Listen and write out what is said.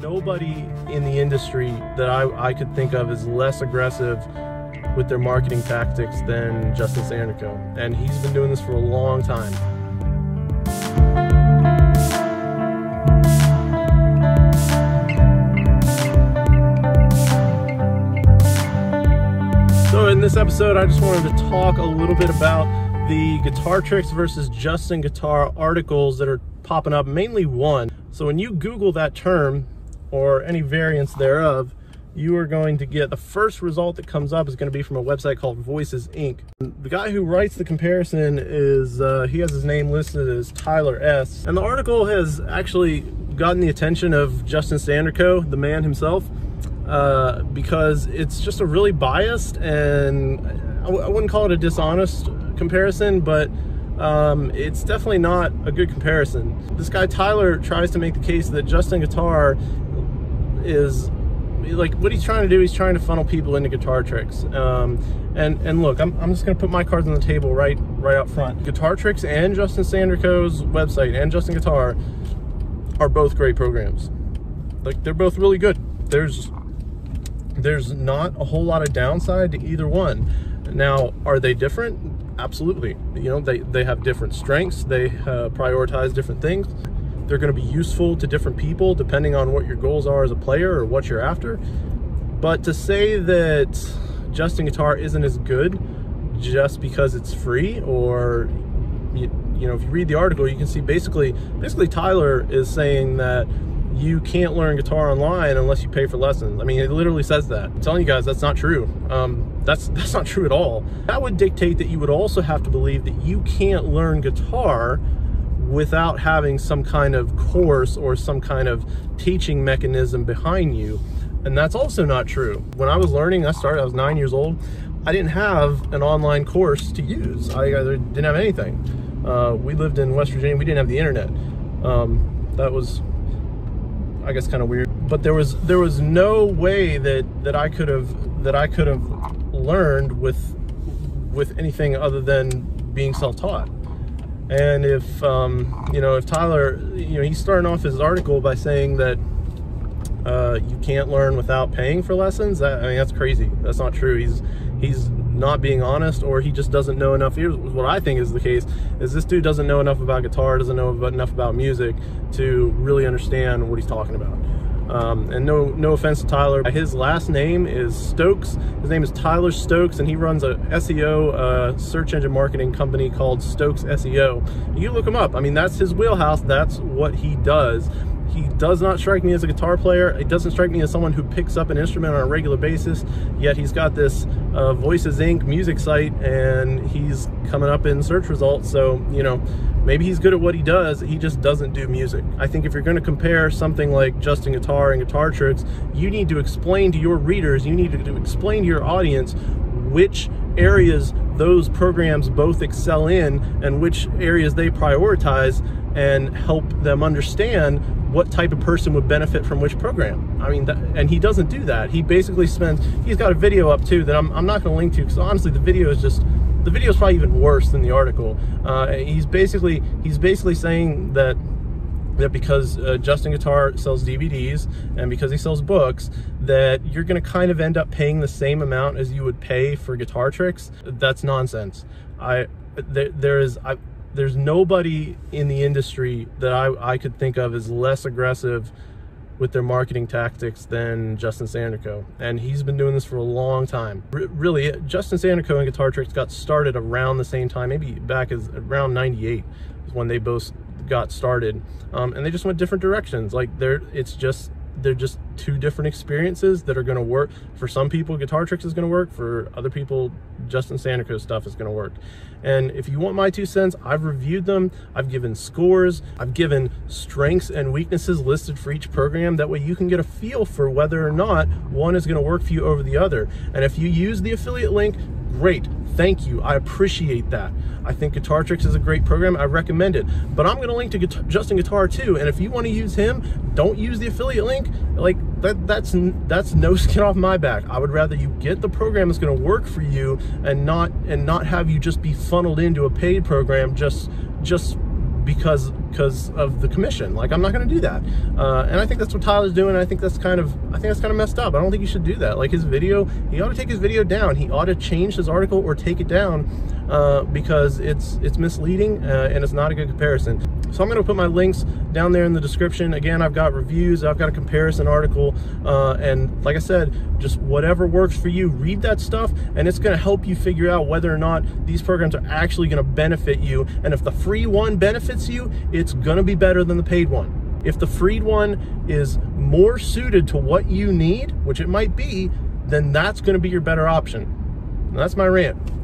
nobody in the industry that I, I could think of is less aggressive with their marketing tactics than Justin Sandercoe. And he's been doing this for a long time. So in this episode, I just wanted to talk a little bit about the Guitar Tricks versus Justin Guitar articles that are popping up, mainly one. So when you Google that term, or any variants thereof, you are going to get the first result that comes up is going to be from a website called Voices Inc. The guy who writes the comparison is, uh, he has his name listed as Tyler S. And the article has actually gotten the attention of Justin Sandercoe, the man himself, uh, because it's just a really biased and I w- I wouldn't call it a dishonest comparison, but um, it's definitely not a good comparison. This guy Tyler tries to make the case that Justin Guitar is like what he's trying to do he's trying to funnel people into guitar tricks. Um, and and look I'm, I'm just gonna put my cards on the table right right up front. Guitar tricks and justin sandercoe's website and justin guitar are both great programs. Like they're both really good. There's there's not a whole lot of downside to either one. Now are they different? Absolutely. You know they they have different strengths. They uh, prioritize different things they're going to be useful to different people depending on what your goals are as a player or what you're after. But to say that Justin Guitar isn't as good just because it's free or you, you know if you read the article you can see basically basically Tyler is saying that you can't learn guitar online unless you pay for lessons. I mean, it literally says that. I'm telling you guys, that's not true. Um, that's that's not true at all. That would dictate that you would also have to believe that you can't learn guitar without having some kind of course or some kind of teaching mechanism behind you. And that's also not true. When I was learning, I started, I was nine years old. I didn't have an online course to use. I didn't have anything. Uh, we lived in West Virginia. We didn't have the internet. Um, that was, I guess, kind of weird. But there was there was no way that that I could have that I could have learned with with anything other than being self-taught. And if, um, you know, if Tyler, you know, he's starting off his article by saying that uh, you can't learn without paying for lessons, that, I mean, that's crazy. That's not true. He's, he's not being honest or he just doesn't know enough. Here's what I think is the case, is this dude doesn't know enough about guitar, doesn't know enough about music to really understand what he's talking about. Um, and no, no offense to Tyler. His last name is Stokes. His name is Tyler Stokes, and he runs a SEO uh, search engine marketing company called Stokes SEO. You look him up. I mean, that's his wheelhouse. That's what he does. He does not strike me as a guitar player. It doesn't strike me as someone who picks up an instrument on a regular basis. Yet he's got this uh, Voices Inc. music site, and he's coming up in search results. So you know, maybe he's good at what he does. He just doesn't do music. I think if you're going to compare something like Justin Guitar and Guitar Tricks, you need to explain to your readers, you need to explain to your audience which areas those programs both excel in and which areas they prioritize and help them understand what type of person would benefit from which program. I mean, that, and he doesn't do that. He basically spends, he's got a video up too that I'm, I'm not going to link to because honestly, the video is just, the video is probably even worse than the article. Uh, he's basically, he's basically saying that that because uh, Justin Guitar sells DVDs and because he sells books, that you're going to kind of end up paying the same amount as you would pay for guitar tricks. That's nonsense. I there, there is I, there's nobody in the industry that I, I could think of as less aggressive with their marketing tactics than Justin Sandercoe. And he's been doing this for a long time. R really, Justin Sandercoe and Guitar Tricks got started around the same time, maybe back as around 98 is when they both got started. Um, and they just went different directions. Like they're, it's just they're just two different experiences that are going to work. For some people guitar tricks is going to work. For other people justin sandercoe stuff is going to work. And if you want my two cents i've reviewed them. I've given scores. I've given strengths and weaknesses listed for each program. That way you can get a feel for whether or not one is going to work for you over the other. And if you use the affiliate link great. Thank you. I appreciate that. I think guitar tricks is a great program. I recommend it. But i'm going to link to justin guitar too and if you want to use him don't use the affiliate link. Like that that's that's no skin off my back. I would rather you get the program that's going to work for you and not and not have you just be funneled into a paid program just just because because of the commission. Like I'm not going to do that. Uh, and I think that's what Tyler's doing. I think that's kind of I think that's kind of messed up. I don't think you should do that. Like his video, he ought to take his video down. He ought to change his article or take it down uh, because it's it's misleading uh, and it's not a good comparison. So I'm going to put my links down there in the description. Again, I've got reviews, I've got a comparison article, uh, and like I said, just whatever works for you, read that stuff, and it's going to help you figure out whether or not these programs are actually going to benefit you. And if the free one benefits you, it's to be better than the paid one. If the freed one is more suited to what you need, which it might be, then that's to be your better option. And that's my rant.